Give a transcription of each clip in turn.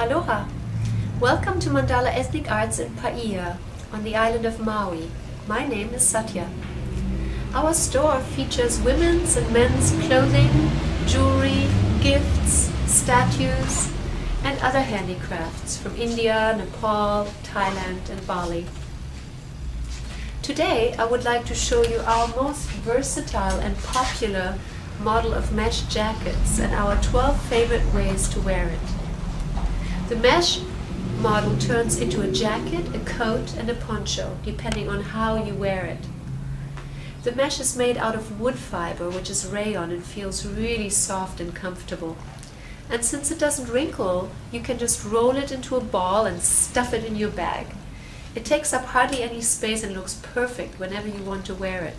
Aloha! Welcome to Mandala Ethnic Arts in Paia on the island of Maui. My name is Satya. Our store features women's and men's clothing, jewelry, gifts, statues, and other handicrafts from India, Nepal, Thailand, and Bali. Today I would like to show you our most versatile and popular model of mesh jackets and our 12 favorite ways to wear it. The mesh model turns into a jacket, a coat, and a poncho, depending on how you wear it. The mesh is made out of wood fiber, which is rayon and feels really soft and comfortable. And since it doesn't wrinkle, you can just roll it into a ball and stuff it in your bag. It takes up hardly any space and looks perfect whenever you want to wear it.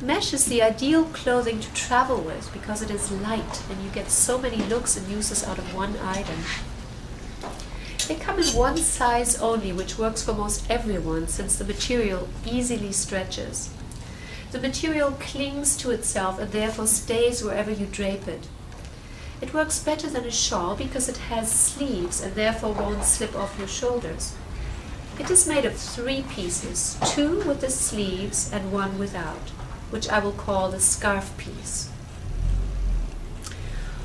Mesh is the ideal clothing to travel with because it is light and you get so many looks and uses out of one item. They come in one size only, which works for most everyone since the material easily stretches. The material clings to itself and therefore stays wherever you drape it. It works better than a shawl because it has sleeves and therefore won't slip off your shoulders. It is made of three pieces, two with the sleeves and one without, which I will call the scarf piece.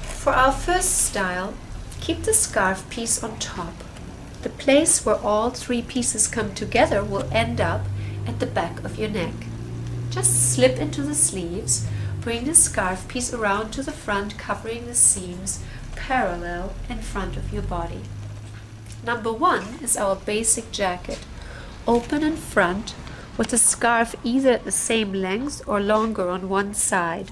For our first style, keep the scarf piece on top the place where all three pieces come together will end up at the back of your neck. Just slip into the sleeves, bring the scarf piece around to the front covering the seams parallel in front of your body. Number one is our basic jacket, open in front with the scarf either at the same length or longer on one side.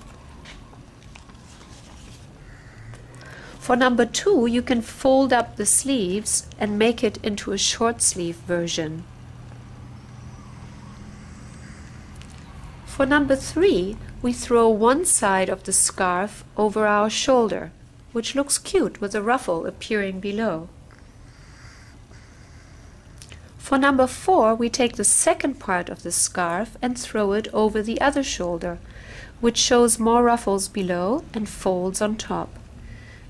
For number two, you can fold up the sleeves and make it into a short sleeve version. For number three, we throw one side of the scarf over our shoulder, which looks cute with a ruffle appearing below. For number four, we take the second part of the scarf and throw it over the other shoulder, which shows more ruffles below and folds on top.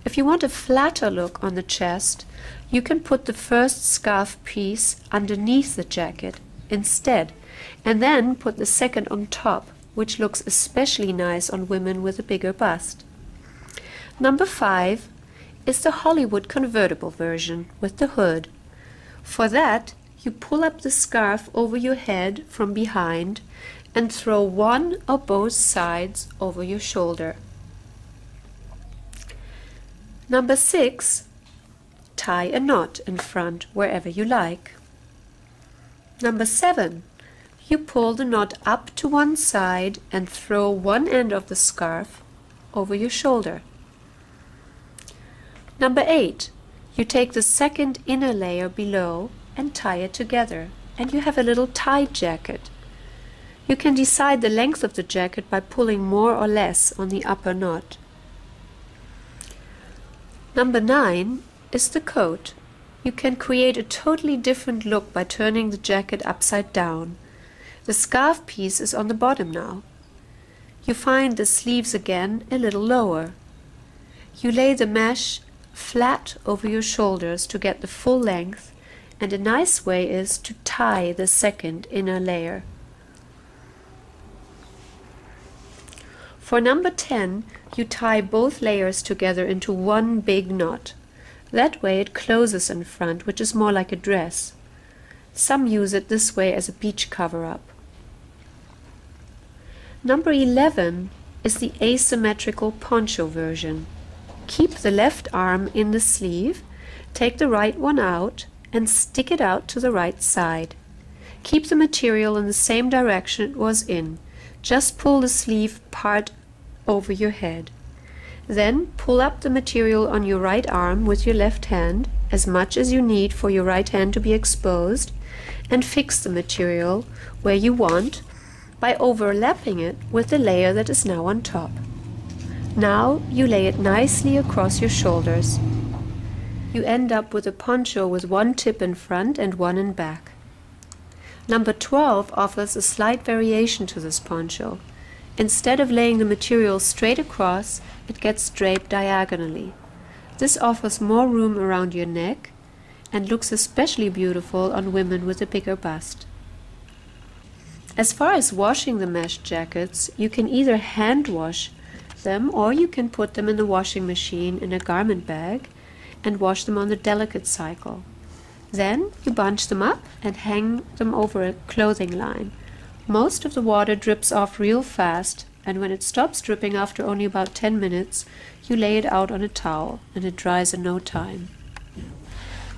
If you want a flatter look on the chest, you can put the first scarf piece underneath the jacket instead, and then put the second on top, which looks especially nice on women with a bigger bust. Number five is the Hollywood convertible version with the hood. For that, you pull up the scarf over your head from behind and throw one or both sides over your shoulder. Number six, tie a knot in front wherever you like. Number seven, you pull the knot up to one side and throw one end of the scarf over your shoulder. Number eight, you take the second inner layer below and tie it together and you have a little tie jacket. You can decide the length of the jacket by pulling more or less on the upper knot. Number nine is the coat. You can create a totally different look by turning the jacket upside down. The scarf piece is on the bottom now. You find the sleeves again a little lower. You lay the mesh flat over your shoulders to get the full length and a nice way is to tie the second inner layer. For number 10, you tie both layers together into one big knot. That way it closes in front, which is more like a dress. Some use it this way as a beach cover-up. Number 11 is the asymmetrical poncho version. Keep the left arm in the sleeve, take the right one out, and stick it out to the right side. Keep the material in the same direction it was in. Just pull the sleeve part over your head. Then pull up the material on your right arm with your left hand, as much as you need for your right hand to be exposed, and fix the material where you want by overlapping it with the layer that is now on top. Now you lay it nicely across your shoulders. You end up with a poncho with one tip in front and one in back. Number 12 offers a slight variation to this poncho. Instead of laying the material straight across, it gets draped diagonally. This offers more room around your neck and looks especially beautiful on women with a bigger bust. As far as washing the mesh jackets, you can either hand wash them or you can put them in the washing machine in a garment bag and wash them on the delicate cycle. Then you bunch them up and hang them over a clothing line. Most of the water drips off real fast, and when it stops dripping after only about 10 minutes, you lay it out on a towel and it dries in no time.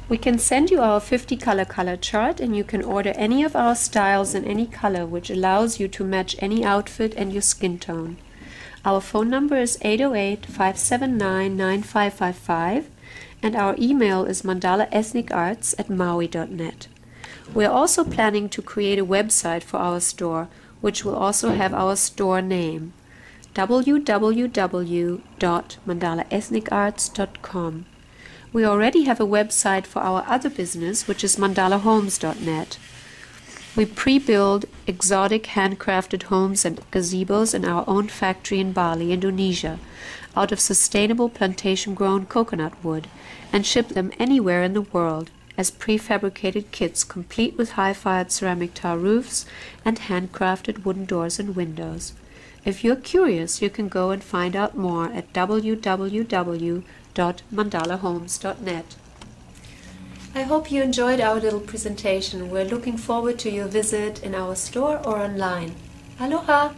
We can send you our 50 color color chart and you can order any of our styles in any color which allows you to match any outfit and your skin tone. Our phone number is 808 579 9555 and our email is mandalaethnicarts at maui.net. We are also planning to create a website for our store which will also have our store name www.mandalaethnicarts.com. We already have a website for our other business, which is mandalahomes.net. We pre build exotic handcrafted homes and gazebos in our own factory in Bali, Indonesia, out of sustainable plantation grown coconut wood, and ship them anywhere in the world as prefabricated kits complete with high fired ceramic tile roofs and handcrafted wooden doors and windows. If you're curious, you can go and find out more at www.mandalahomes.net. I hope you enjoyed our little presentation. We're looking forward to your visit in our store or online. Aloha!